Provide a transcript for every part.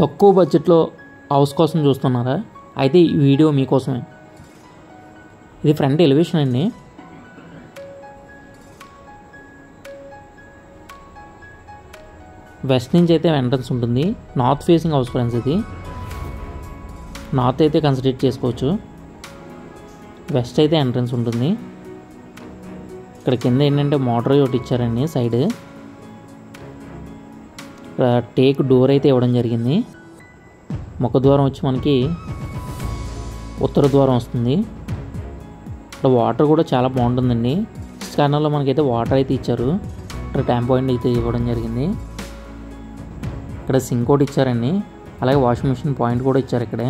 తక్కువ బడ్జెట్లో హౌస్ కోసం చూస్తున్నారా? అయితే ఈ వీడియో మీకోసమే. ఇది ఫ్రంట్ ఎలివేషన్ అండి. వెస్ట్ నుంచి అయితే ఎంట్రన్స్ ఉంటుంది. నార్త్ ఫేసింగ్ హౌస్ ఫ్రెండ్స్ ఇది. నార్త్ అయితే కన్సిడర్ చేసుకోవచ్చు. వెస్ట్ అయితే ఎంట్రన్స్ ఉంటుంది. ఇక్కడ కింద ఏంటంటే మోటార్ ఒకటి ఇచ్చారండి సైడ్. టేక్ డోర్ అయితే ఇవ్వడం జరిగింది. ముఖ ద్వారం వచ్చి మనకి ఉత్తర ద్వారం వస్తుంది. ఇక్కడ వాటర్ కూడా చాలా బాగుంటుందండి. స్కానర్లో మనకైతే వాటర్ అయితే ఇచ్చారు. ఇక్కడ ట్యాంప్ పాయింట్ అయితే ఇవ్వడం జరిగింది. ఇక్కడ సింక్ ఒకటి ఇచ్చారండి. అలాగే వాషింగ్ మిషన్ పాయింట్ కూడా ఇచ్చారు ఇక్కడే.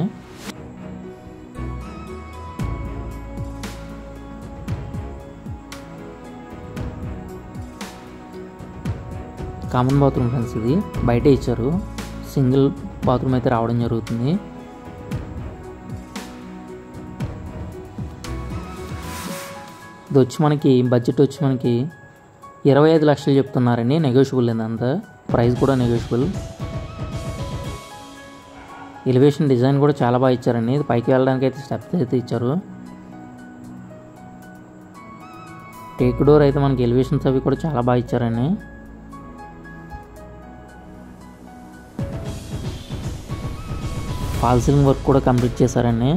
కామన్ బాత్రూమ్ ఫ్రెండ్స్ ఇది. బయటే ఇచ్చారు. సింగిల్ బాత్రూమ్ అయితే రావడం జరుగుతుంది. ఇది వచ్చి మనకి బడ్జెట్ వచ్చి మనకి ఇరవై ఐదు లక్షలు చెప్తున్నారండి. నెగోషియబుల్ ఇదంతా ప్రైస్ కూడా నెగోషియబుల్ ఎలివేషన్ డిజైన్ కూడా చాలా బాగా ఇచ్చారండి. ఇది పైకి వెళ్ళడానికి అయితే స్టెప్స్ అయితే ఇచ్చారు. టేక్ డోర్ అయితే మనకి ఎలివేషన్స్ అవి కూడా చాలా బాగా ఇచ్చారండి. ఫాల్ సీలింగ్ వర్క్ కూడా కంప్లీట్ చేశారండి.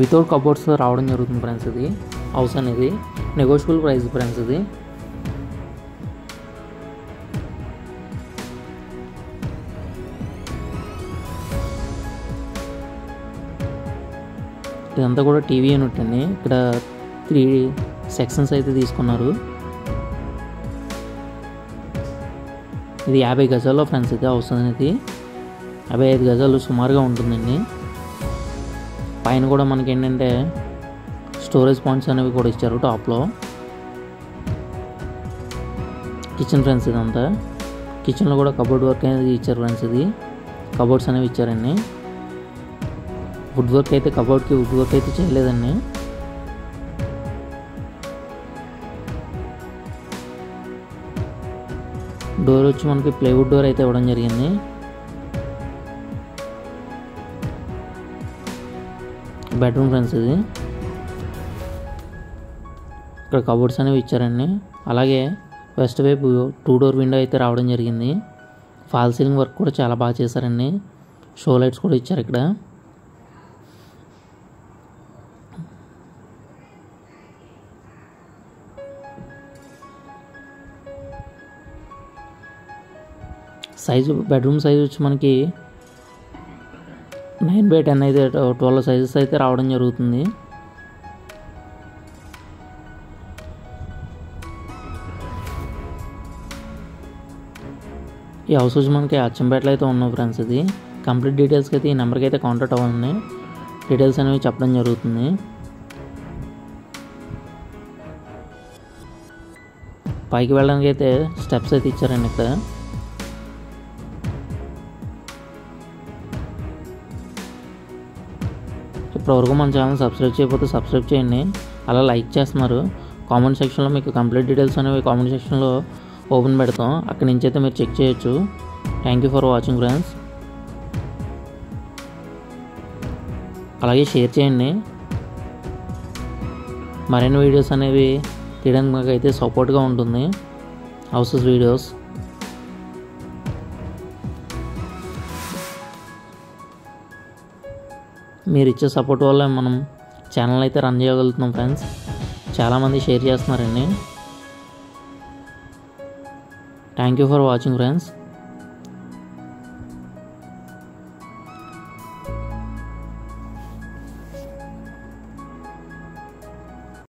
వితౌట్ కబోర్డ్స్ రావడం జరుగుతుంది ఫ్రెండ్స్ ఇది. హౌస్ అనేది. నెగోషియబుల్ ప్రైస్ ఫ్రెండ్స్ ఇది. ఇదంతా కూడా టీవీ యూనిట్ అండి. ఇక్కడ త్రీ సెక్షన్స్ అయితే తీసుకున్నారు. ఇది యాభై గజాల్లో ఫ్రెండ్స్ అయితే అవసరం అనేది. యాభై ఐదు గజాలు సుమారుగా ఉంటుందండి. పైన కూడా మనకి ఏంటంటే స్టోరేజ్ పాయింట్స్ అనేవి కూడా ఇచ్చారు టాప్లో కిచెన్ ఫ్రెండ్స్ ఇదంతా. కిచెన్లో కూడా కబోర్డ్ వర్క్ అనేది ఇచ్చారు ఫ్రెండ్స్ ఇది. కబోర్డ్స్ అనేవి ఇచ్చారండి. వుడ్ వర్క్ అయితే కబోర్డ్కి వుడ్ వర్క్ అయితే చేయలేదండి. డోర్ వచ్చి మనకి ప్లైవుడ్ డోర్ అయితే ఇవ్వడం జరిగింది. బెడ్రూమ్ ఫ్రెండ్స్ ఇది. ఇక్కడ కబోర్డ్స్ అనేవి ఇచ్చారండి. అలాగే వెస్ట్ వైపు టూ డోర్ విండో అయితే రావడం జరిగింది. ఫాల్ సీలింగ్ వర్క్ కూడా చాలా బాగా చేశారండి. షో లైట్స్ కూడా ఇచ్చారు ఇక్కడ. సైజు బెడ్రూమ్ సైజ్ వచ్చి మనకి నైన్ బై టెన్ అయితే ట్వెల్వ్ సైజెస్ అయితే రావడం జరుగుతుంది. ఈ హౌస్ వచ్చి మనకి అచ్చంపేటలో అయితే ఉన్నాం ఫ్రెండ్స్ ఇది. కంప్లీట్ డీటెయిల్స్కి అయితే ఈ నెంబర్కి అయితే కాంటాక్ట్ అవ్వండి డీటెయిల్స్ అనేవి చెప్పడం జరుగుతుంది. పైకి వెళ్ళడానికి అయితే స్టెప్స్ అయితే ఇచ్చారండి ఇక్కడ. ఇప్పటివరకు మన ఛానల్ సబ్స్క్రైబ్ చేయకపోతే సబ్స్క్రైబ్ చేయండి. అలా లైక్ చేస్తున్నారు. కామెంట్ సెక్షన్లో మీకు కంప్లీట్ డీటెయిల్స్ అనేవి కామెంట్ సెక్షన్లో ఓపెన్ పెడతాం. అక్కడి నుంచి అయితే మీరు చెక్ చేయొచ్చు. Thank you for watching friends అలాగే షేర్ చేయండి. మరిన్ని వీడియోస్ అనేవి తీయడానికి మాకు అయితే సపోర్ట్గా ఉంటుంది. హౌసెస్ వీడియోస్ మీరు ఇచ్చే సపోర్ట్ వల్ల మనం ఛానల్ అయితే రన్ చేయగలుగుతున్నాం ఫ్రెండ్స్ చాలామంది షేర్ చేస్తున్నారండి. Thank you for watching friends